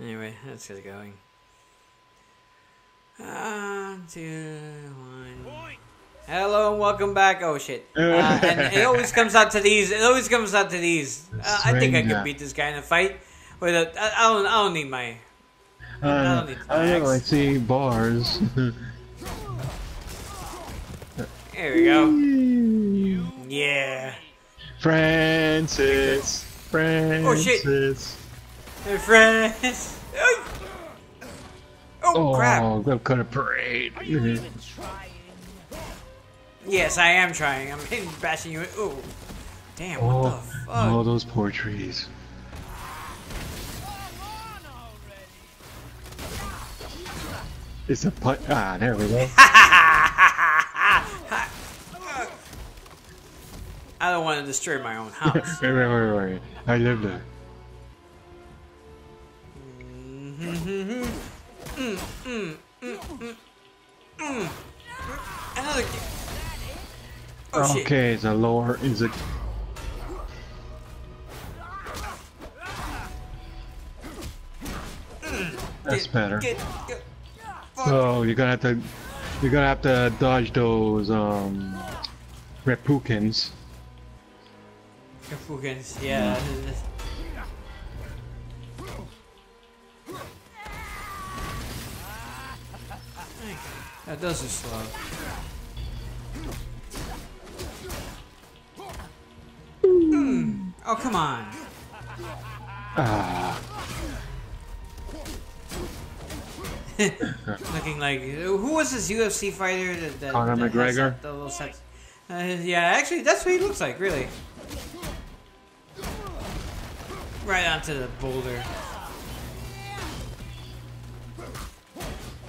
Anyway, let's get going. Uh, two, one. Hello and welcome back. Oh shit! Uh, and it always comes out to these. It always comes out to these. Uh, I think I Swing could beat this guy in a fight. With a, I, I don't. I don't need my. I Uh, don't need I don't know. I see bars. There we go. Yeah. Francis. Francis. Oh, shit. Hey, friends. Oh, Oh, crap! go cut a parade. Yes, I am trying. I'm hitting, bashing you. Oh, damn! What Oh, the fuck? all those poor trees. It's a put. Ah, there we go. I don't want to destroy my own house. wait, wait, wait, wait. I live there. Another. ki- Oh shit! okay, the lower is a. That's better. Get, get. So you're gonna have to, you're gonna have to dodge those um, repukins. Fucking- yeah. That does is slow. Hmm. Oh come on! Ah, Looking like who was this UFC fighter that, that Conor that McGregor? the little? Uh, yeah, actually, that's what he looks like, really. Right onto the boulder.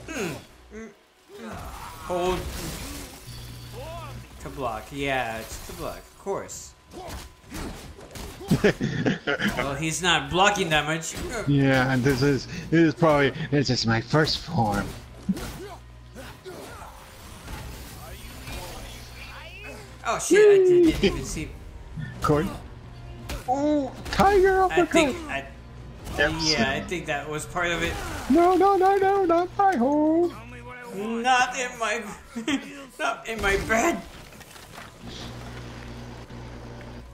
Hmm. Mm, mm. Hold to block. Yeah, it's to block, of course. well, he's not blocking that much. yeah, and this is this is probably this is my first form. Oh shit! I didn't even see. Court. Oh, tiger I uppercut! think I. Yeah, I think that was part of it. No, no, no, no, not my home. Not in my, not in my bed.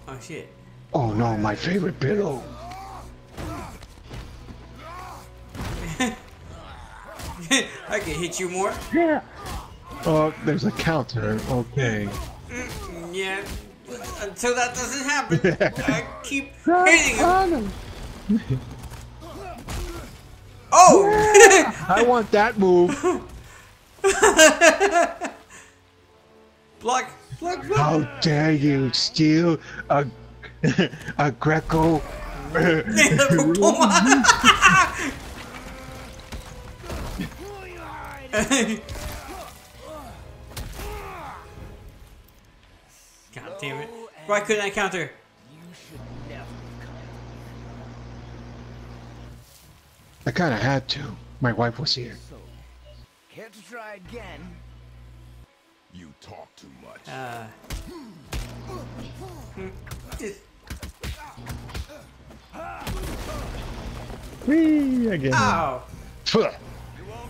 Oh shit! Oh no, my favorite pillow. I can hit you more. Yeah. Oh, there's a counter. Okay. Mm, Yeah. Until that doesn't happen, I keep hitting him. Oh! I want that move. block, block, block. How dare you steal a a Greco? God damn it! Why couldn't I counter? I kind of had to. My wife was here. Care to try again? You talk too much. Uh. just- Whee again. Ow!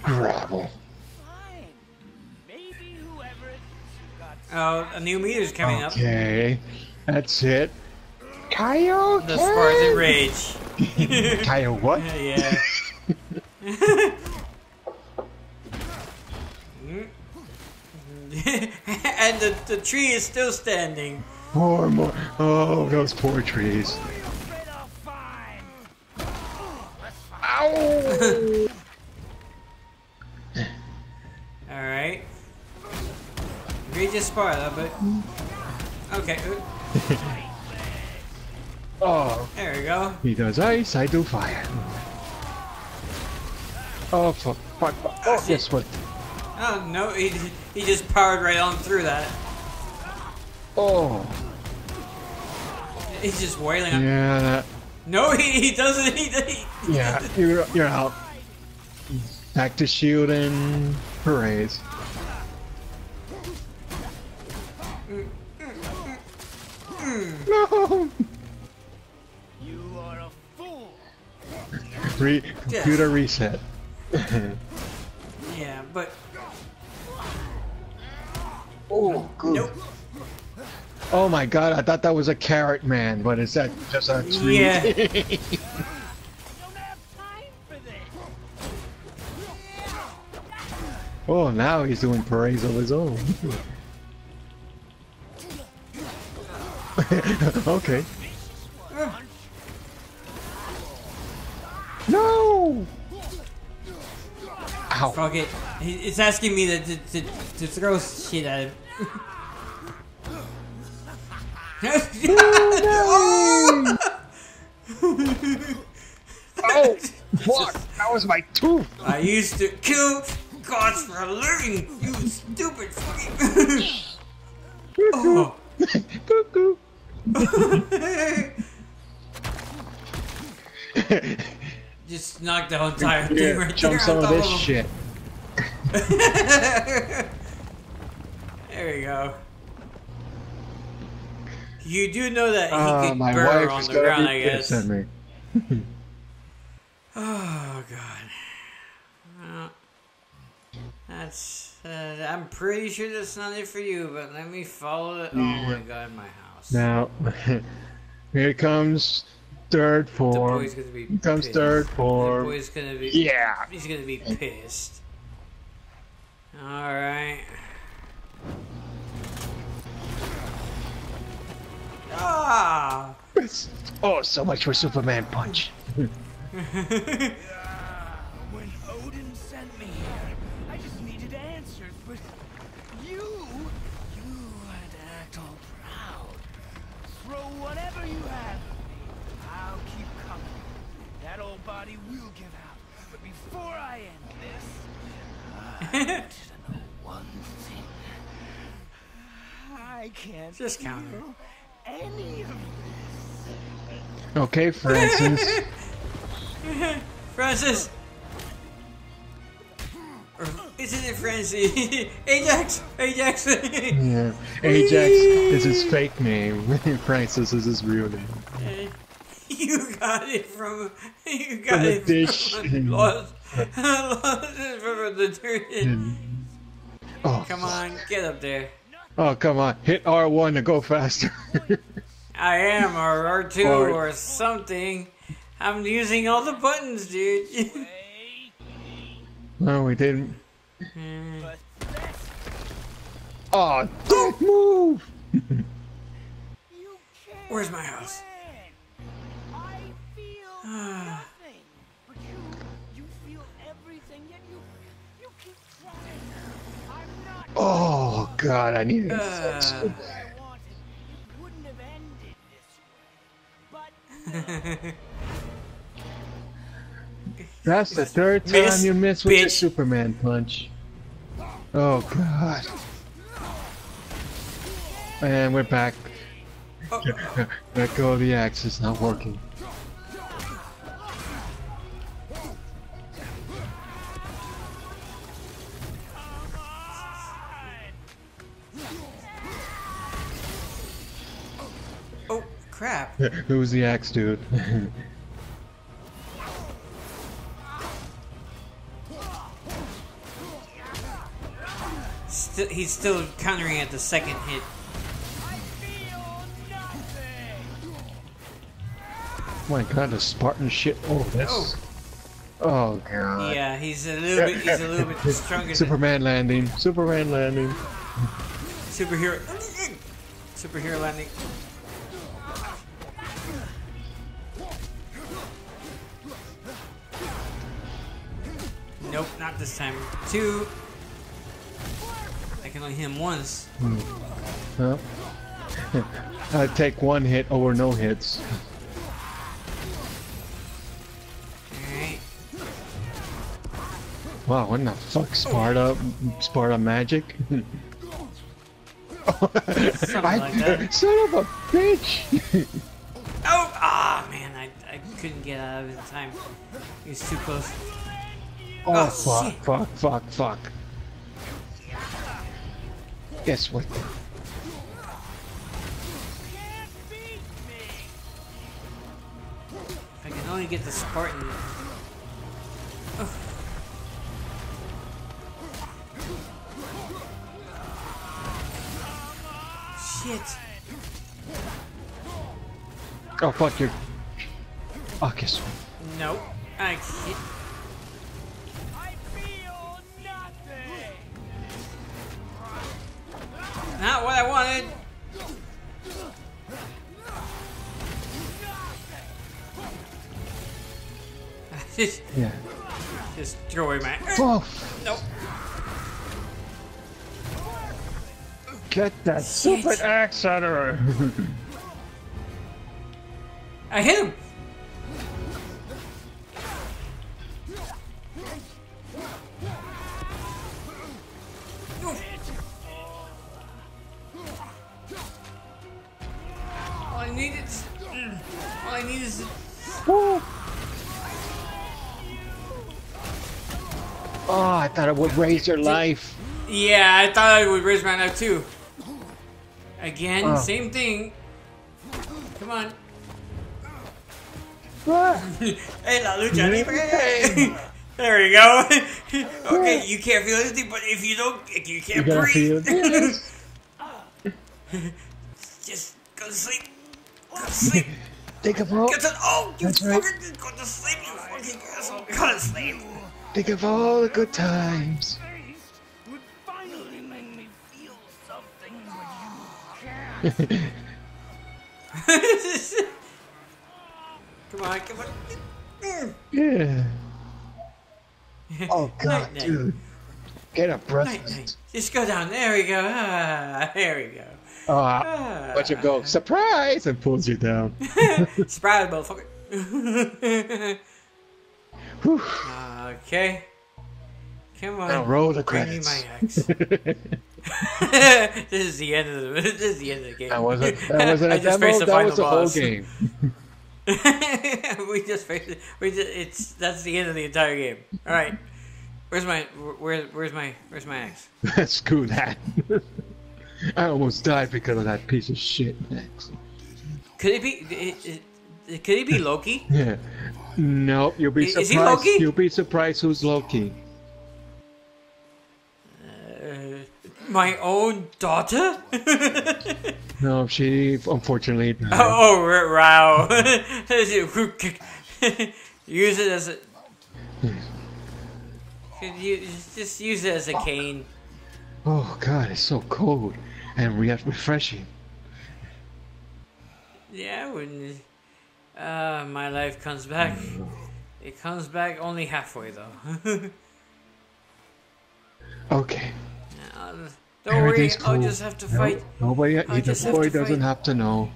Gravel. Fine. Maybe whoever it is Oh, a new meter's coming up. Okay, that's it. Coyote. The Spartan Rage. Coyote what? yeah. and the, the tree is still standing. More, more. Oh, those poor trees. rid of fine. Ow! Alright. Regis Sparta, but. Okay, oh, there we go. he does ice, I do fire. Oh, fuck, fuck, fuck. Oh, guess what? Oh, no, he, he just powered right on through that. Oh, He's just wailing on. yeah, that, No, he, he doesn't. He, he, yeah, you're, you're out. Back to shielding parades. No! You are a fool. Re computer reset. Yeah, but oh, good. nope. Oh my god, I thought that was a carrot man, but is that just a tree? Yeah. I time for this. oh, now he's doing parades of his own. okay. No! Ow. Fuck it. He- It's asking me to, to, to, to throw shit at him. Oh, oh, fuck! That was my tooth! I used to kill gods for a living, you stupid fucking. oh. Knocked the whole entire thing Here, right chunk there. some of this him. shit. There we go. You do know that he Ah, could my burr wife on the gonna ground, be I pissed guess. at me. Oh god. Well, that's. Uh, I'm pretty sure that's not it for you, but let me follow it. Oh my god, my house. Now, here it comes third the form. boy's gonna be. Here comes pissed. third The form. boy's gonna be. Yeah. He's gonna be pissed. Alright. Ah! Oh, so much for Superman Punch. When Odin sent me here, I just needed answers, but you, you had to act all proud. Throw whatever you have That old body will give out. But before I end this, I want you to know one thing. I can't Just counter. feel any of this. Okay, Francis. Francis! Or isn't it Francis? Ajax! Ajax! yeah. Ajax is his fake name. Francis is his real name. you got it from. You got From the it dish. from. Lost, lost it from the. Oh, Come on, get up there. oh, come on. Hit R1 to go faster. I am, or R2, Or- or something. I'm using all the buttons, dude. no, we didn't. Hmm. That's Oh, don't move! Where's my house? Win. I feel nothing. But you, you feel everything, yet you, you keep trying. I'm not Oh, God, I need it. Uh, what I. It wouldn't have ended this way. But That's the third time Miss, you miss with bitch. Superman punch. Oh, God. And we're back. Let go of the axe, it's not working. Who's the axe dude? Still, he's still countering at the second hit. I feel nothing. my god, the Spartan shit. Oh, that's. Oh. oh, god. Yeah, he's a little bit. He's a little bit stronger than Superman landing. Superman landing. superhero. Superhero landing. Nope, not this time. Two. I can only hit him once. Huh? I take one hit over no hits. Alright. Wow, what in the fuck, Sparta? Sparta magic? I, like. Son of a bitch! Oh! Ah, man, I, I couldn't get out of it in time. He was too close. Oh, oh fuck, shit. fuck, fuck, fuck. Guess what? I can only get the Spartan. Shit. Oh fuck, you're... Oh, guess what? Nope. I can't... Not what I wanted. Yeah. just throw away my. Oh, Nope. get that stupid axe out of her. I hit him. Oh, I thought it would raise your life. Yeah, I thought it would raise my knife too. Again, Oh. same thing. Come on. Hey, La Lucha Libre. There you go. okay, you can't feel anything, but if you don't, if you You can't feel breathe, just go to sleep. Go to sleep. Take a to oh, you That's right. fucking go to sleep, you fucking asshole. Go to sleep. Think of all the good times. Would finally make me feel something, but you come on, come on. Yeah. Oh god, Night, night. dude. Get a breath. Night, night. Just go down. There we go. Ah, there we go. Oh, Ah. let you go. Surprise! And pulls you down. Surprise, motherfucker. Whew. Okay. Come on. Now roll the Bring me credits. my axe. this is the end of the. This is the end of the game. That wasn't. That wasn't I a just demo. faced the That final was the whole game. we just faced it. We just, it's that's the end of the entire game. All right. Where's my where where's my where's my axe? Screw that. I almost died because of that piece of shit. Max. Could it be? It, it, could he be Loki? Yeah. Nope. You'll be Is- surprised. is he Loki? You'll be surprised who's Loki. Uh, my own daughter? No, she unfortunately. died. Oh, oh wow. use it as a. You just use it as a cane? Oh god, it's so cold and re- refreshing. Yeah, when uh, my life comes back, it comes back only halfway though. Okay. I'll- Don't worry, Everything's I'll just have to No- fight. Nobody, I the just boy doesn't fight. have to know.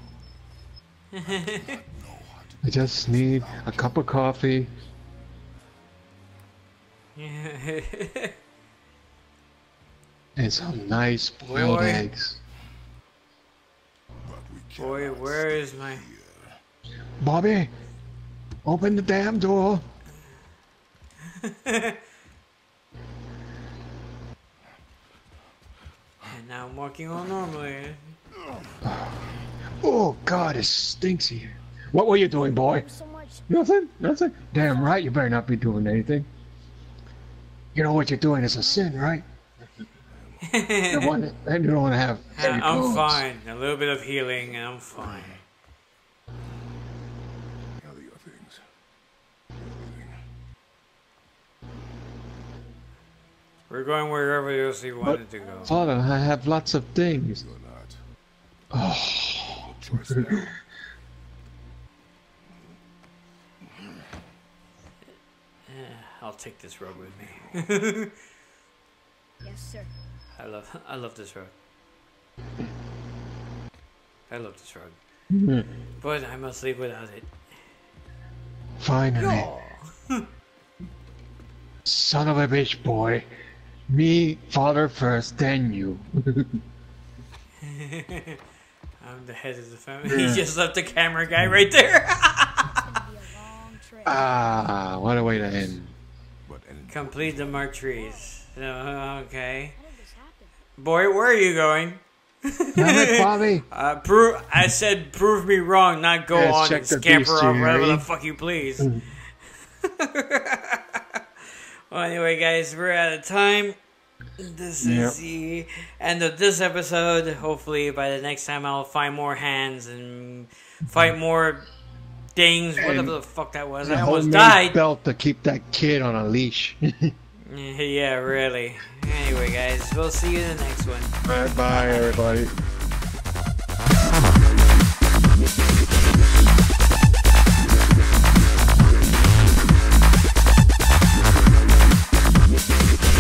I just need a cup of coffee. Yeah. And some nice boiled Boy. eggs. But we can't. Boy, where is my? Bobby, open the damn door. And now I'm walking on normally. Oh God, it stinks here. What were you doing, boy? so much. Nothing, nothing. Damn right, you better not be doing anything. You know what you're doing is a sin, right? you and you don't want to have. heavy I'm blows. fine. A little bit of healing, and I'm fine. We're going wherever else you wanted to go. Father, I have lots of things. You're not. Oh, choice now. Eh, I'll take this rug with me. Yes, sir. I love, I love this rug. I love this rug, hmm. but I must leave without it. finally, son of a bitch, boy. Me, father first, then you. I'm the head of the family. He just left the camera guy right there. It's gonna be a long trip. ah, what a way to end. Complete the mark trees. Uh, okay. How did this happen? Boy, where are you going? It, Bobby. Uh, prove. I said prove me wrong, not go Yes, on check and the scamper off wherever the bestiary. fuck you please. Well, anyway, guys, we're out of time. This Yep. is the end of this episode. Hopefully, by the next time, I'll find more hands and fight more things. Whatever the fuck that was. I almost died. belt to keep that kid on a leash. Yeah, really. Anyway, guys, we'll see you in the next one. Bye, bye, everybody.